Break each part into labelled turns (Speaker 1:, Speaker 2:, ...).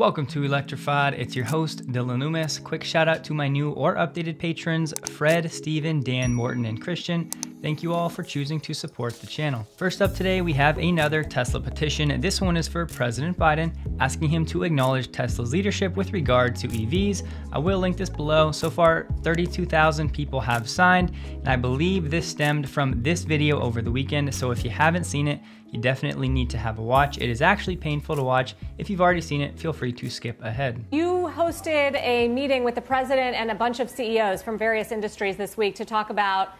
Speaker 1: Welcome to Electrified. It's your host, Dillon Loomis. Quick shout out to my new or updated patrons, Fred, Steven, Dan, Morton, and Christian. Thank you all for choosing to support the channel. First up today, we have another Tesla petition. This one is for President Biden, asking him to acknowledge Tesla's leadership with regard to EVs. I will link this below. So far, 32,000 people have signed, and I believe this stemmed from this video over the weekend. So if you haven't seen it, you definitely need to have a watch. It is actually painful to watch. If you've already seen it, feel free to skip ahead.
Speaker 2: You hosted a meeting with the president and a bunch of CEOs from various industries this week to talk about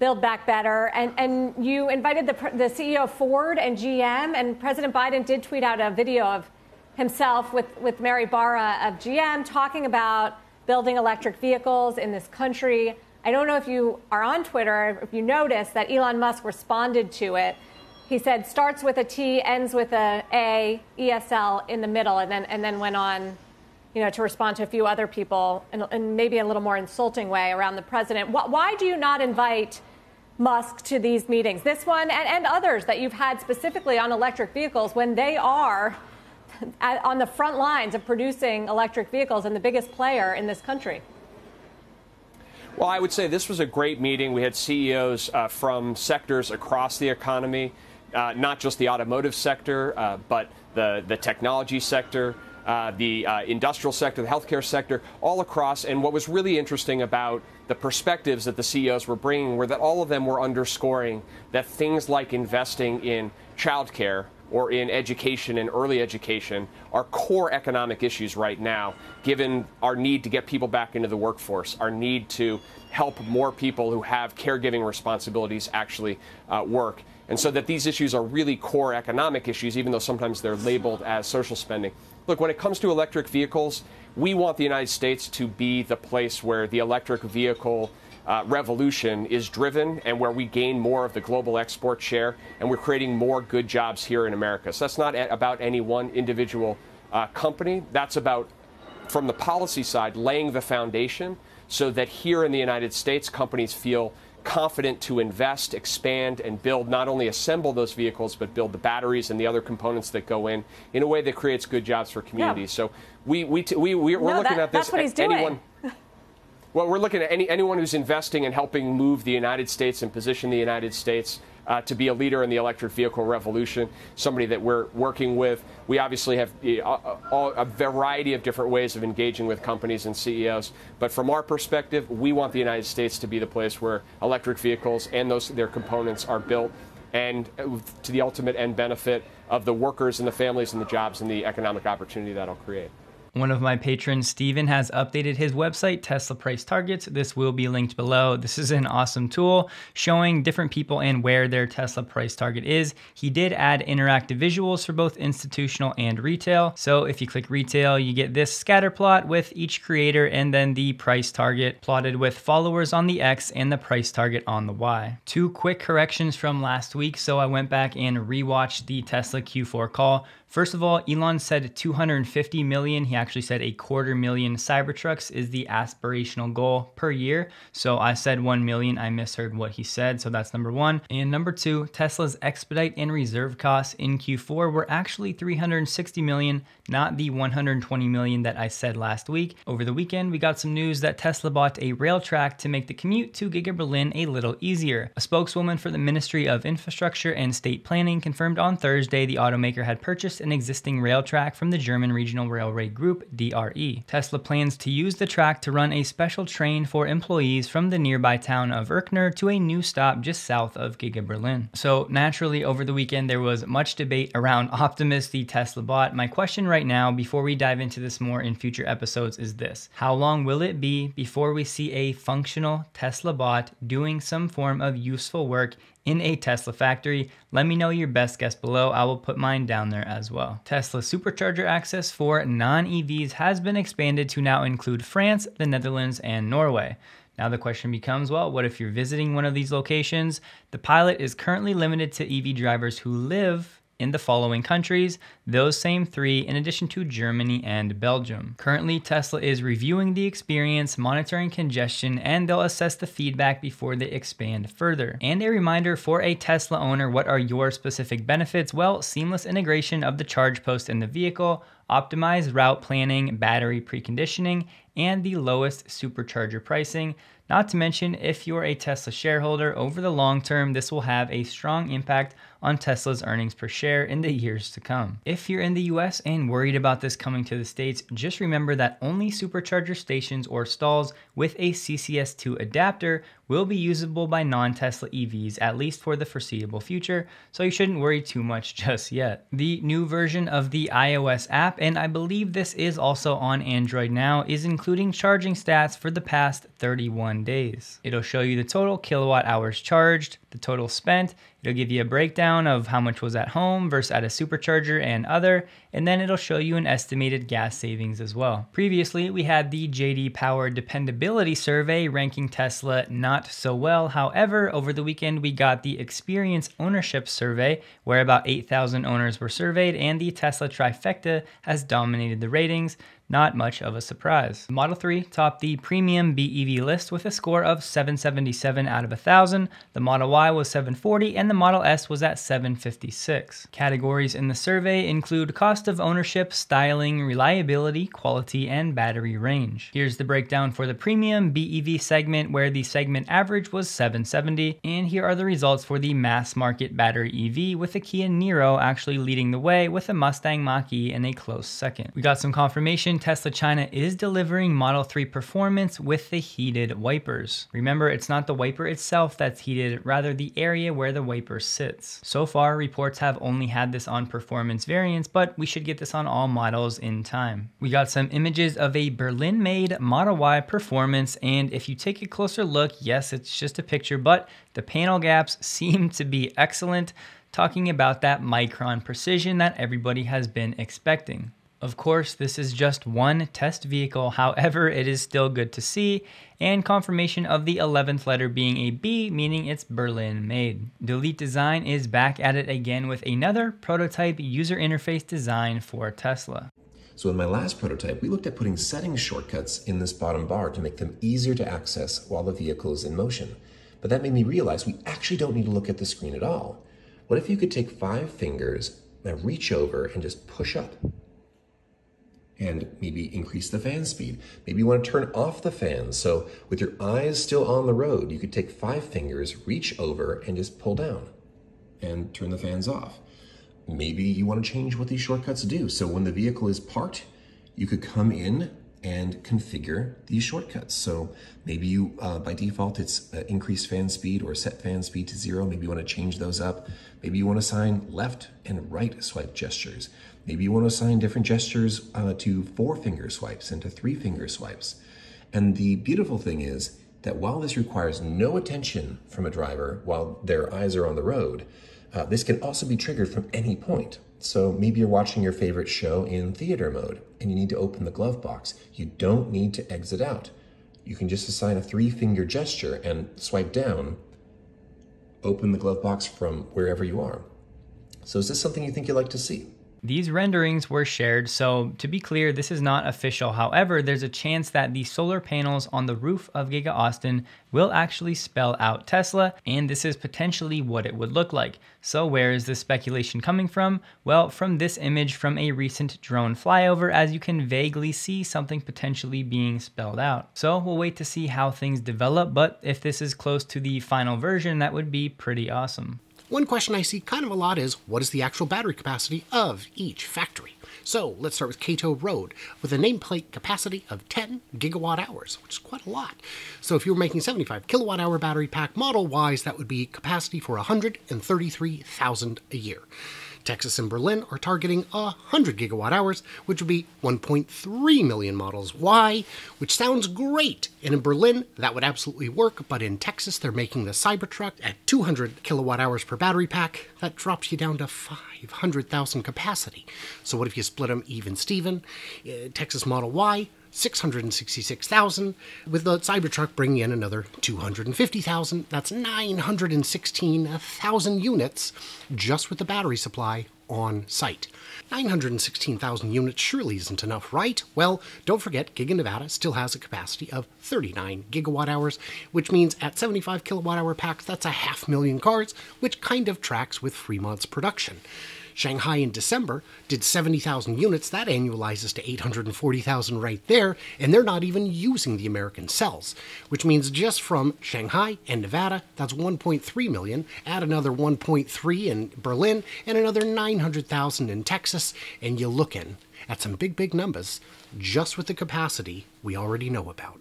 Speaker 2: Build Back Better. And, and you invited the, the CEO Ford and GM, and President Biden did tweet out a video of himself with, with Mary Barra of GM talking about building electric vehicles in this country. I don't know if you are on Twitter, if you noticed that Elon Musk responded to it. He said starts with a T, ends with a A, ESL in the middle, and then and then went on, you know, to respond to a few other people in, in maybe a little more insulting way around the president. Why, why do you not invite Musk to these meetings, this one and, and others that you've had specifically on electric vehicles when they are on the front lines of producing electric vehicles and the biggest player in this country?
Speaker 3: Well, I would say this was a great meeting. We had CEOs uh, from sectors across the economy, uh, not just the automotive sector, uh, but the, the technology sector, uh, the uh, industrial sector, the healthcare sector, all across. And what was really interesting about the perspectives that the CEOs were bringing were that all of them were underscoring that things like investing in childcare or in education and early education are core economic issues right now, given our need to get people back into the workforce, our need to help more people who have caregiving responsibilities actually uh, work. And so that these issues are really core economic issues, even though sometimes they're labeled as social spending. Look, when it comes to electric vehicles, we want the United States to be the place where the electric vehicle uh, revolution is driven and where we gain more of the global export share and we're creating more good jobs here in America. So that's not about any one individual uh, company. That's about, from the policy side, laying the foundation so that here in the United States, companies feel confident to invest, expand, and build, not only assemble those vehicles, but build the batteries and the other components that go in in a way that creates good jobs for communities. Yeah. So we, we, we, we, are
Speaker 2: no,
Speaker 3: looking
Speaker 2: that,
Speaker 3: at this.
Speaker 2: That's what he's doing.
Speaker 3: Anyone, well, we're looking at any, anyone who's investing and helping move the United States and position the United States uh, to be a leader in the electric vehicle revolution, somebody that we're working with. We obviously have a, a, variety of different ways of engaging with companies and CEOs, but from our perspective, we want the United States to be the place where electric vehicles and those their components are built and uh, to the ultimate end benefit of the workers and the families and the jobs and the economic opportunity that'll create.
Speaker 1: One of my patrons, Steven, has updated his website, Tesla Price Targets. This will be linked below. This is an awesome tool showing different people and where their Tesla price target is. He did add interactive visuals for both institutional and retail. So if you click retail, you get this scatter plot with each creator and then the price target plotted with followers on the X and the price target on the Y. Two quick corrections from last week. So I went back and rewatched the Tesla Q4 call. First of all, Elon said 250 million. He actually said a quarter million Cybertrucks is the aspirational goal per year. So I said 1 million. I misheard what he said. So that's number one. And number two, Tesla's expedite and reserve costs in Q4 were actually 360 million, not the 120 million that I said last week. Over the weekend, we got some news that Tesla bought a rail track to make the commute to Giga Berlin a little easier. A spokeswoman for the Ministry of Infrastructure and State Planning confirmed on Thursday the automaker had purchased an existing rail track from the German Regional Railway Group, DRE. Tesla plans to use the track to run a special train for employees from the nearby town of Erkner to a new stop just south of Giga Berlin. So naturally, over the weekend, there was much debate around Optimus, the Tesla bot. My question right now, before we dive into this more in future episodes, is this. How long will it be before we see a functional Tesla bot doing some form of useful work in a Tesla factory? Let me know your best guess below. I will put mine down there as well. Tesla supercharger access for non-EVs has been expanded to now include France, the Netherlands, and Norway. Now the question becomes, well, what if you're visiting one of these locations? The pilot is currently limited to EV drivers who live in the following countries, those same three in addition to Germany and Belgium. Currently, Tesla is reviewing the experience, monitoring congestion, and they'll assess the feedback before they expand further. And a reminder for a Tesla owner, what are your specific benefits? Well, seamless integration of the charge post in the vehicle, optimized route planning, battery preconditioning, and the lowest supercharger pricing. Not to mention, if you're a Tesla shareholder over the long term, this will have a strong impact on Tesla's earnings per share in the years to come. If you're in the US and worried about this coming to the States, just remember that only supercharger stations or stalls with a CCS2 adapter will be usable by non Tesla EVs, at least for the foreseeable future, so you shouldn't worry too much just yet. The new version of the iOS app, and I believe this is also on Android now, is including charging stats for the past 31 days. It'll show you the total kilowatt hours charged, the total spent, It'll give you a breakdown of how much was at home versus at a supercharger and other, and then it'll show you an estimated gas savings as well. Previously, we had the JD Power Dependability Survey ranking Tesla not so well. However, over the weekend, we got the Experience Ownership Survey, where about 8,000 owners were surveyed, and the Tesla trifecta has dominated the ratings not much of a surprise. Model 3 topped the premium BEV list with a score of 777 out of 1,000. The Model Y was 740 and the Model S was at 756. Categories in the survey include cost of ownership, styling, reliability, quality, and battery range. Here's the breakdown for the premium BEV segment where the segment average was 770 and here are the results for the mass market battery EV with the Kia Niro actually leading the way with a Mustang Mach-E in a close second. We got some confirmation Tesla China is delivering Model 3 performance with the heated wipers. Remember, it's not the wiper itself that's heated, rather the area where the wiper sits. So far, reports have only had this on performance variants, but we should get this on all models in time. We got some images of a Berlin-made Model Y performance, and if you take a closer look, yes, it's just a picture, but the panel gaps seem to be excellent talking about that micron precision that everybody has been expecting. Of course, this is just one test vehicle, however, it is still good to see, and confirmation of the 11th letter being a B, meaning it's Berlin made. Deleet Design is back at it again with another prototype user interface design for Tesla.
Speaker 4: So in my last prototype, we looked at putting settings shortcuts in this bottom bar to make them easier to access while the vehicle is in motion. But that made me realize we actually don't need to look at the screen at all. What if you could take five fingers and reach over and just push up? And maybe increase the fan speed. Maybe you want to turn off the fan. So with your eyes still on the road, you could take five fingers, reach over and just pull down and turn the fans off. Maybe you want to change what these shortcuts do. So when the vehicle is parked, you could come in and configure these shortcuts. So maybe you, uh, by default, it's uh, increase fan speed or set fan speed to zero. Maybe you want to change those up. Maybe you want to assign left and right swipe gestures. Maybe you want to assign different gestures uh, to four finger swipes and to three finger swipes. And the beautiful thing is that while this requires no attention from a driver while their eyes are on the road, uh, this can also be triggered from any point. So maybe you're watching your favorite show in theater mode and you need to open the glove box. You don't need to exit out. You can just assign a three finger gesture and swipe down, open the glove box from wherever you are. So is this something you think you'd like to see?
Speaker 1: These renderings were shared, so to be clear, this is not official. However, there's a chance that the solar panels on the roof of Giga Austin will actually spell out Tesla, and this is potentially what it would look like. So where is this speculation coming from? Well, from this image from a recent drone flyover, as you can vaguely see something potentially being spelled out. So we'll wait to see how things develop, but if this is close to the final version, that would be pretty awesome.
Speaker 5: One question I see kind of a lot is, what is the actual battery capacity of each factory? So let's start with Kato Road with a nameplate capacity of 10 gigawatt hours, which is quite a lot. So if you were making 75 kilowatt hour battery pack model Ys, that would be capacity for 133,000 a year. Texas and Berlin are targeting 100 gigawatt hours, which would be 1.3 million models Y, which sounds great. And in Berlin, that would absolutely work, but in Texas, they're making the Cybertruck at 200 kilowatt hours per battery pack. That drops you down to 500,000 capacity. So what if you split them even Steven? Uh, Texas Model Y, 666,000, with the Cybertruck bringing in another 250,000. That's 916,000 units just with the battery supply on site. 916,000 units surely isn't enough, right? Well, don't forget, Giga Nevada still has a capacity of 39 gigawatt hours, which means at 75 kilowatt hour packs, that's a half million cars, which kind of tracks with Fremont's production. Shanghai in December did 70,000 units. That annualizes to 840,000 right there, and they're not even using the American cells, which means just from Shanghai and Nevada, that's 1.3 million. Add another 1.3 in Berlin and another 900,000 in Texas, and you're looking at some big, big numbers just with the capacity we already know about.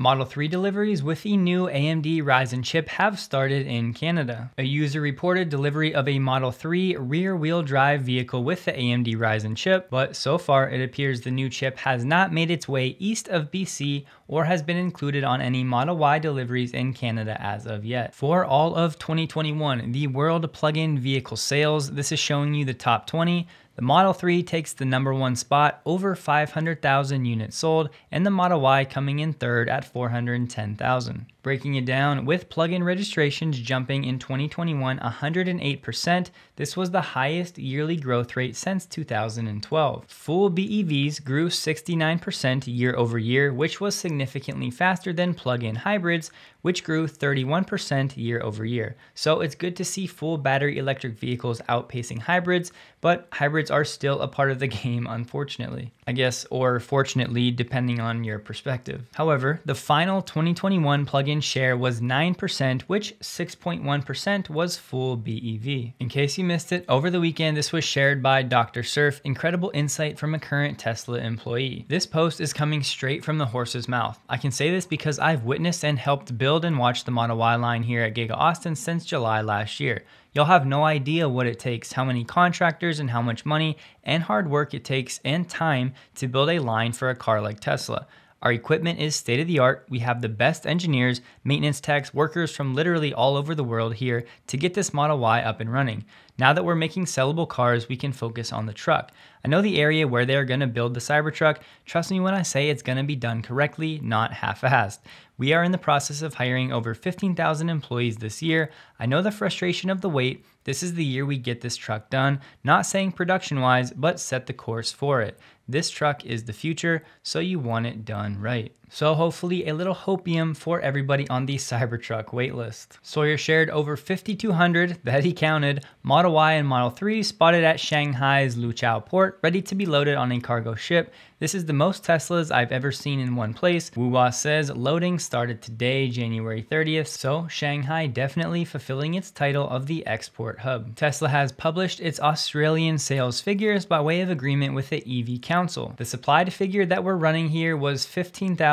Speaker 1: Model 3 deliveries with the new AMD Ryzen chip have started in Canada. A user reported delivery of a Model 3 rear wheel drive vehicle with the AMD Ryzen chip, but so far it appears the new chip has not made its way east of BC or has been included on any Model Y deliveries in Canada as of yet. For all of 2021, the world plug-in vehicle sales, this is showing you the top 20. The Model 3 takes the number one spot, over 500,000 units sold, and the Model Y coming in third at 410,000. Breaking it down, with plug-in registrations jumping in 2021 108%, this was the highest yearly growth rate since 2012. Full BEVs grew 69% year over year, which was significantly faster than plug-in hybrids, which grew 31% year over year. So it's good to see full battery electric vehicles outpacing hybrids, but hybrids are still a part of the game, unfortunately. I guess, or fortunately, depending on your perspective. However, the final 2021 plug-in share was 9%, which 6.1% was full BEV. In case you missed it, over the weekend, this was shared by Dr. Surf, incredible insight from a current Tesla employee. This post is coming straight from the horse's mouth. I can say this because I've witnessed and helped build and watch the Model Y line here at Giga Austin since July last year. You'll have no idea what it takes, how many contractors and how much money and hard work it takes and time to build a line for a car like Tesla. Our equipment is state of the art. We have the best engineers, maintenance techs, workers from literally all over the world here to get this Model Y up and running. Now that we're making sellable cars, we can focus on the truck. I know the area where they're going to build the Cybertruck. Trust me when I say it's going to be done correctly, not half assed. We are in the process of hiring over 15,000 employees this year. I know the frustration of the wait. This is the year we get this truck done. Not saying production wise, but set the course for it. This truck is the future, so you want it done right. So hopefully a little hopium for everybody on the Cybertruck waitlist. Sawyer shared over 5,200 that he counted Model Y and Model 3 spotted at Shanghai's Luqiao port, ready to be loaded on a cargo ship. This is the most Teslas I've ever seen in one place. Wuwa says loading started today, January 30th, so Shanghai definitely fulfilling its title of the export hub. Tesla has published its Australian sales figures by way of agreement with the EV Council. The supplied figure that we're running here was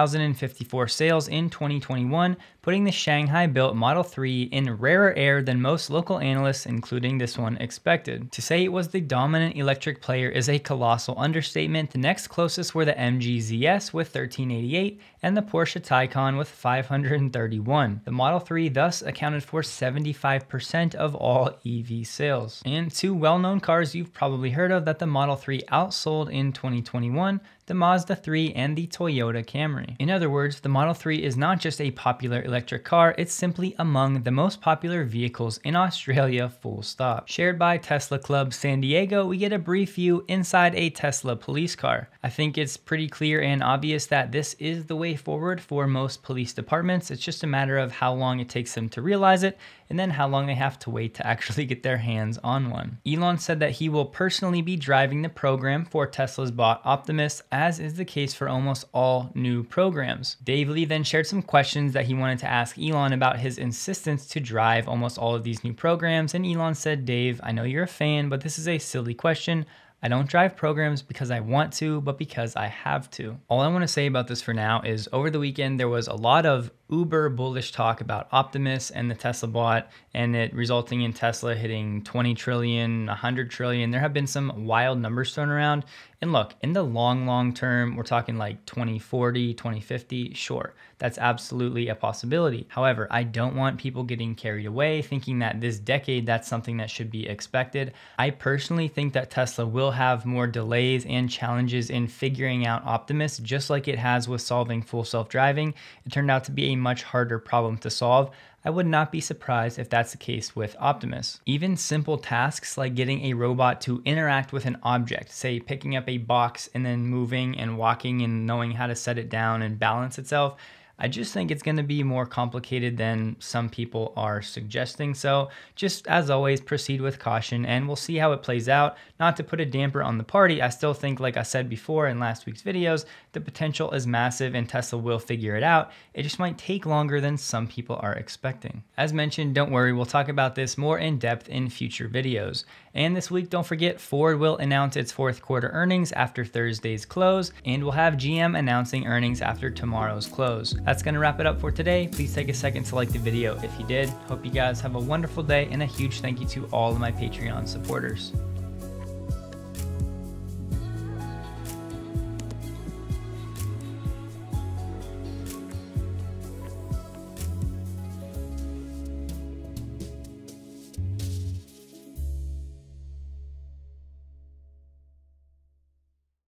Speaker 1: 15,054 sales in 2021, putting the Shanghai built Model 3 in rarer air than most local analysts, including this one, expected. To say it was the dominant electric player is a colossal understatement. The next closest were the MG ZS with 1388 and the Porsche Taycan with 531. The Model 3 thus accounted for 75% of all EV sales. And two well-known cars you've probably heard of that the Model 3 outsold in 2021 the Mazda 3, and the Toyota Camry. In other words, the Model 3 is not just a popular electric car, it's simply among the most popular vehicles in Australia, full stop. Shared by Tesla Club San Diego, we get a brief view inside a Tesla police car. I think it's pretty clear and obvious that this is the way forward for most police departments. It's just a matter of how long it takes them to realize it and then how long they have to wait to actually get their hands on one. Elon said that he will personally be driving the program for Tesla's bot Optimus, as is the case for almost all new programs. Dave Lee then shared some questions that he wanted to ask Elon about his insistence to drive almost all of these new programs, and Elon said, Dave, I know you're a fan, but this is a silly question. I don't drive programs because I want to, but because I have to. All I want to say about this for now is over the weekend, there was a lot of uber bullish talk about Optimus and the Tesla bot and it resulting in Tesla hitting 20 trillion, 100 trillion. There have been some wild numbers thrown around. And look, in the long, long term, we're talking like 2040, 2050, sure, that's absolutely a possibility. However, I don't want people getting carried away thinking that this decade that's something that should be expected. I personally think that Tesla will have more delays and challenges in figuring out Optimus, just like it has with solving full self driving. It turned out to be much harder problem to solve, I would not be surprised if that's the case with Optimus. Even simple tasks like getting a robot to interact with an object, say picking up a box and then moving and walking and knowing how to set it down and balance itself, I just think it's going to be more complicated than some people are suggesting. So, just as always, proceed with caution and we'll see how it plays out. Not to put a damper on the party, I still think, like I said before in last week's videos, the potential is massive and Tesla will figure it out. It just might take longer than some people are expecting. As mentioned, don't worry, we'll talk about this more in depth in future videos. And this week, don't forget, Ford will announce its fourth quarter earnings after Thursday's close, and we'll have GM announcing earnings after tomorrow's close. That's gonna wrap it up for today. Please take a second to like the video if you did. Hope you guys have a wonderful day, and a huge thank you to all of my Patreon supporters.